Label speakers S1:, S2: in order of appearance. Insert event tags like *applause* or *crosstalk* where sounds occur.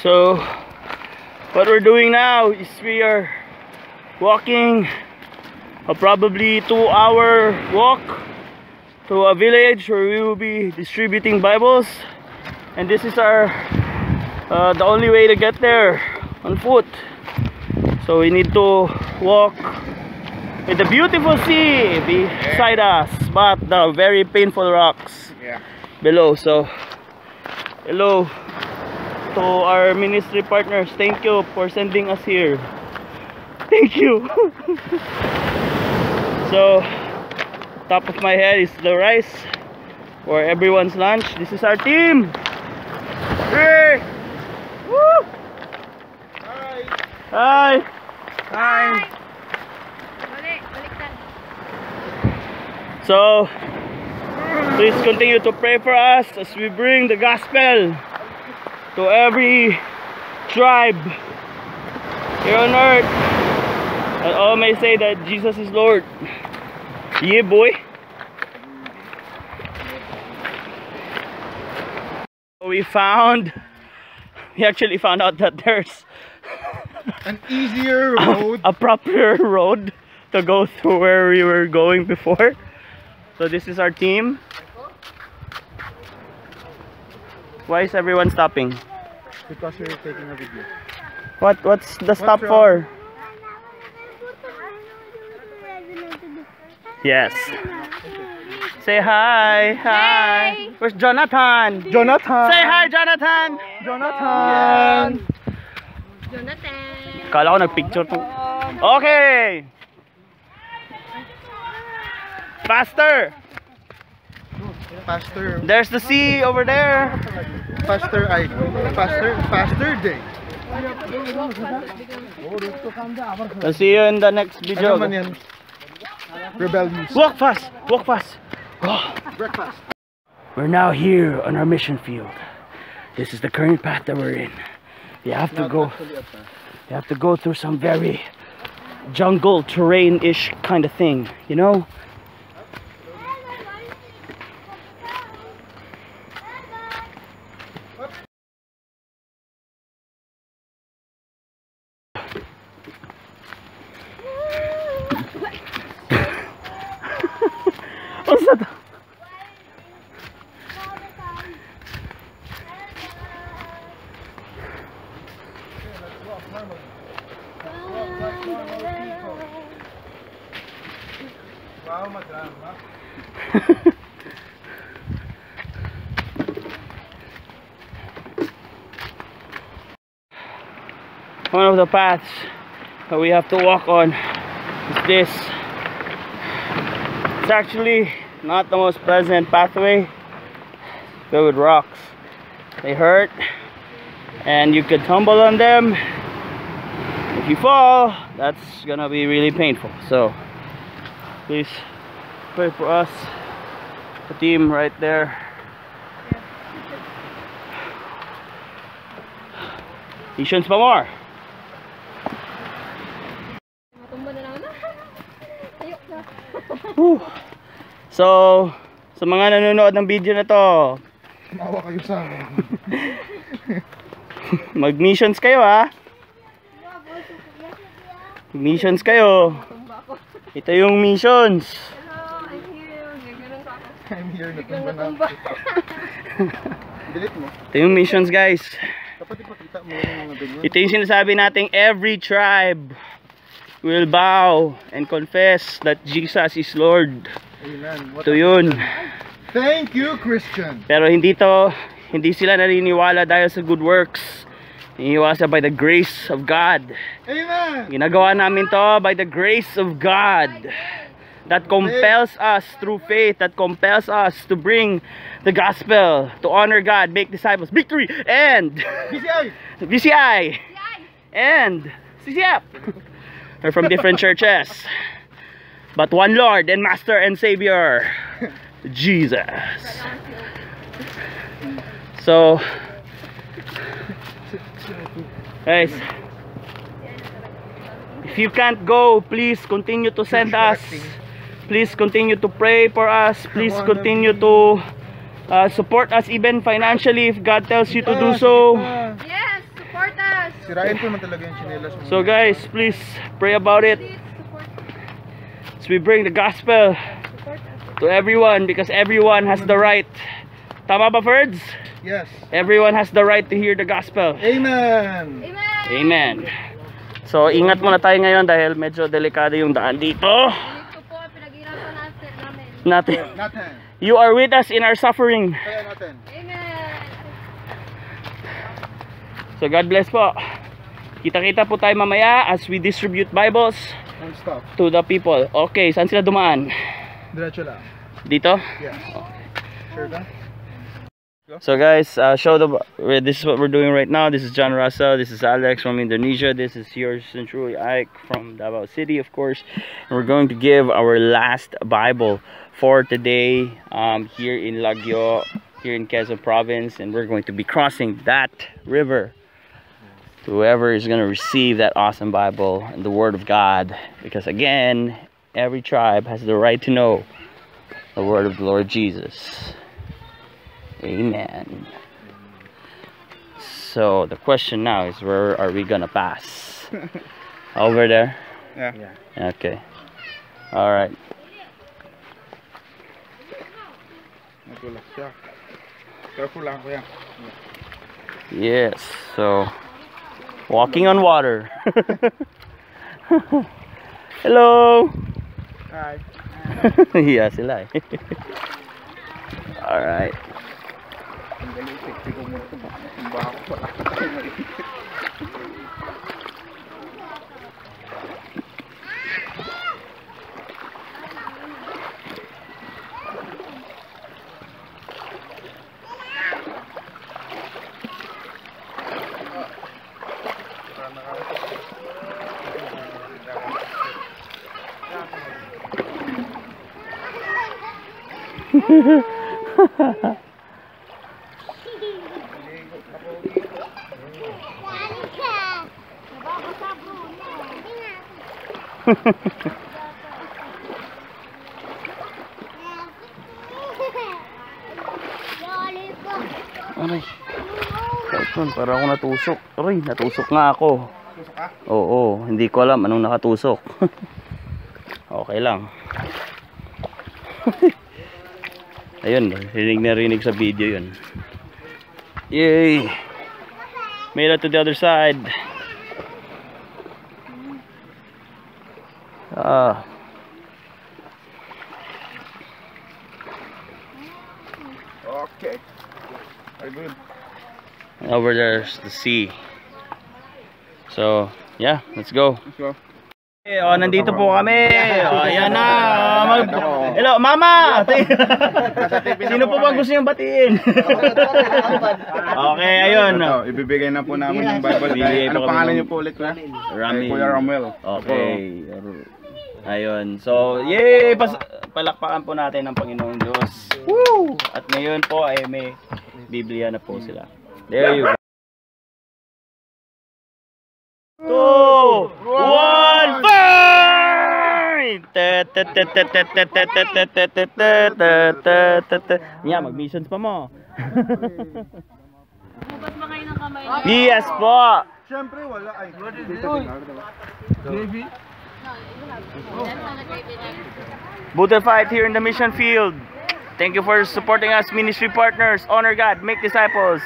S1: So, what we're doing now is we are walking a probably two hour walk to a village where we will be distributing Bibles. And this is our uh, the only way to get there on foot. So we need to walk with the beautiful sea beside us but the very painful rocks.
S2: Yeah.
S1: Below so hello to our ministry partners thank you for sending us here *laughs* thank you *laughs* so top of my head is the rice for everyone's lunch this is our team Hey! Woo! Hi! Hi!
S3: Baliktad.
S1: So, please continue to pray for us as we bring the gospel to every tribe here on earth. And all may say that Jesus is Lord. Yeah, boy. We found, we actually found out that there's *laughs*
S2: An easier *laughs* road.
S1: a proper road to go through where we were going before. So this is our team. Why is everyone stopping?
S2: because we're taking a video.
S1: What what's the stop
S2: wrong?
S1: for? Yes. Say hi. Hi.
S3: Hi.
S1: Where's Jonathan?
S2: Jonathan!
S1: Say hi, Jonathan.
S2: Jonathan!
S3: Jonathan.
S1: Kala ko nagpicture to. Okay. Faster.
S2: Faster.
S1: There's the sea over there.
S2: Faster ay. Faster. Faster day.
S1: I'll see you in the next video.
S2: Ano man yan? Rebel News.
S1: Walk fast. Walk fast.
S2: Breakfast.
S1: We're now here on our mission field. This is the current path that we're in. You have to go. You have to go through some very jungle terrain-ish kind of thing. You know. What's that? *laughs* One of the paths that we have to walk on is this. It's actually not the most pleasant pathway. Filled with rocks. They hurt and you could tumble on them. If you fall, that's gonna be really painful. So please pray for us. The team right there. Patience pa more. So, sa mga nanonood ng video na to,
S2: Mawa kayo sa amin. *laughs*
S1: mag-missions kayo ha. Missions kayo. Ito yung missions.
S3: Hello, I'm here. Gaganon pa ako.
S2: I'm here na
S3: Biglang
S2: tumba na.
S3: natumba.
S2: Delete mo.
S1: Ito yung missions guys.
S2: Dapat ipakita mo yung mga ganyan.
S1: Ito yung sinasabi nating every tribe will bow and confess that Jesus is Lord.
S2: Amen. What
S1: Ito yun.
S2: Thank you, Christian.
S1: Pero hindi to, hindi sila naniniwala dahil sa good works. Sila by the grace of God.
S2: Amen.
S1: Ginagawa namin to by the grace of God that compels us through faith, that compels us to bring the gospel, to honor God, make disciples, victory, and
S2: BCI.
S1: VCI, and CCF. We're from different churches, but one Lord and Master and Savior, Jesus. So, guys, if you can't go, please continue to send us. Please continue to pray for us. Please continue to Uh, support us even financially if God tells you to do so.
S3: Yes, support us.
S2: Sirain ko naman talaga yung chinelas mo.
S1: So guys, please pray about it
S3: Please support us.
S1: as we bring the gospel to everyone because everyone has the right. Tama ba, Ferds?
S2: Yes.
S1: Everyone has the right to hear the gospel.
S2: Amen!
S3: Amen.
S1: Amen. So, ingat muna tayo ngayon dahil medyo delikado yung daan dito.
S3: Ito po, pinaghirapan natin namin.
S1: Natin.
S2: Natin.
S1: You are with us in our suffering.
S2: Kaya natin.
S3: Amen.
S1: So, God bless po. Kita-kita po tayo mamaya as we distribute Bibles to the people. Okay, saan sila dumaan?
S2: Diretso lang.
S1: Dito?
S2: Yes. Sure ka?
S1: So guys, uh, show the this is what we're doing right now. This is John Russell. This is Alex from Indonesia. This is yours and truly Aik from Davao City, of course. And we're going to give our last Bible for today um, here in Lagyo, here in Quezon Province, and we're going to be crossing that river. Whoever is going to receive that awesome Bible and the Word of God, because again, every tribe has the right to know the Word of the Lord Jesus. Amen. So the question now is where are we gonna pass? *laughs* Over there?
S2: Yeah.
S1: Okay.
S2: Siya. Careful lang kuya.
S1: Yes. So walking on water. *laughs* Hello.
S2: Hi. *laughs*
S1: yeah, sila eh. Alright.
S2: Sandali, sexy ko muna ito. Baka matumba ako. Wala ka tayo na ito. Ha ha ha.
S1: Aray. Cartoon, para ako natusok. Aray, natusok nga ako.
S2: Tusok ka?
S1: Oo, hindi ko alam anong nakatusok. *laughs* okay lang. *laughs* Ayun, rinig na rinig sa video yun. Yay! Made it to the other side. Ah,
S2: Okay. Very good.
S1: over there's the sea. So, yeah, let's go.
S2: Let's go.
S1: Eh, oh, nandito po kami. *laughs* Oh, ayan na. Mag- Hello, mama. Sino po ba gusto niyong batiin? *laughs* okay, ayun.
S2: Ito, ibibigay na po namin yung Bible. Ano pangalan
S1: ng-
S2: niyo po ulit na?
S1: Rami.
S2: Kuya Ramuel.
S1: Okay. Ayun. So, yay! Pas palakpakan po natin ng Panginoong Diyos. Woo! At ngayon po ay may Biblia na po sila. There you go. Two, one, fight! Yeah, mag-missions pa mo. yes po!
S2: Siyempre, wala. Ay,
S1: Buddha here in the mission field. Thank you for supporting us, ministry partners. Honor God, make disciples.